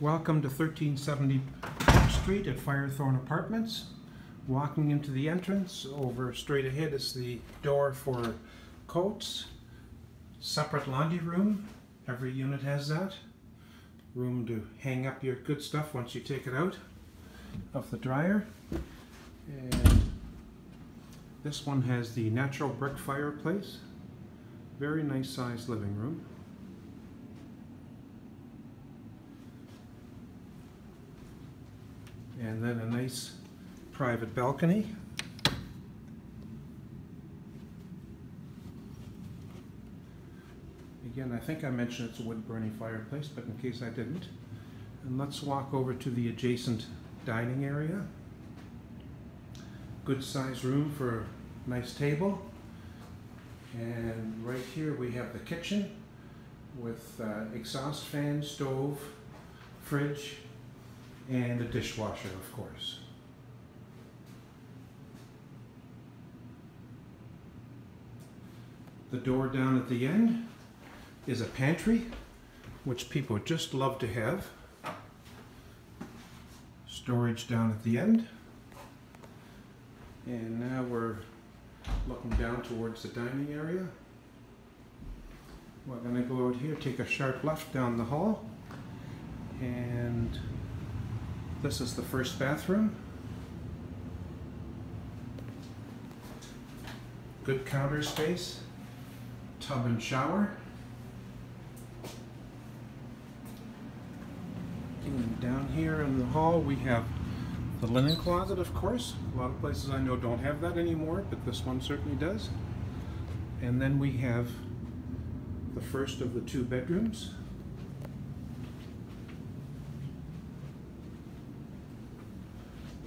Welcome to 1370 Brook Street at Firethorne Apartments. Walking into the entrance, over straight ahead is the door for coats. Separate laundry room, every unit has that. Room to hang up your good stuff once you take it out of the dryer. And this one has the natural brick fireplace. Very nice sized living room. And then a nice private balcony. Again, I think I mentioned it's a wood burning fireplace, but in case I didn't. And let's walk over to the adjacent dining area. Good sized room for a nice table. And right here we have the kitchen with uh, exhaust fan, stove, fridge, and a dishwasher, of course. The door down at the end is a pantry, which people just love to have. Storage down at the end. And now we're looking down towards the dining area. We're going to go out here, take a sharp left down the hall, and this is the first bathroom. Good counter space, tub and shower. And down here in the hall we have the linen closet, of course. A lot of places I know don't have that anymore, but this one certainly does. And then we have the first of the two bedrooms.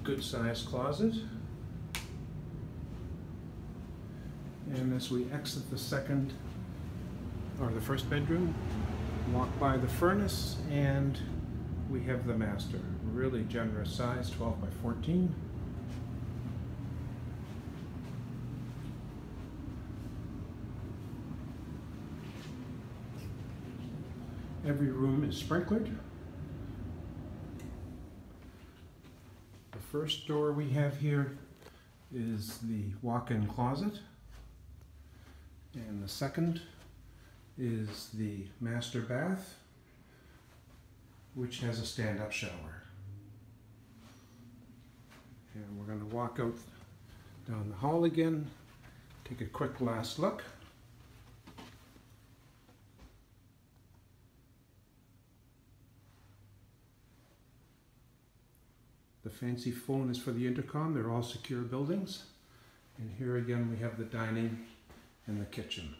Good sized closet. And as we exit the second, or the first bedroom, walk by the furnace and we have the master. Really generous size, 12 by 14. Every room is sprinklered. First door we have here is the walk-in closet. And the second is the master bath, which has a stand-up shower. And we're going to walk out down the hall again, take a quick last look. Fancy phone is for the intercom. They're all secure buildings. And here again we have the dining and the kitchen.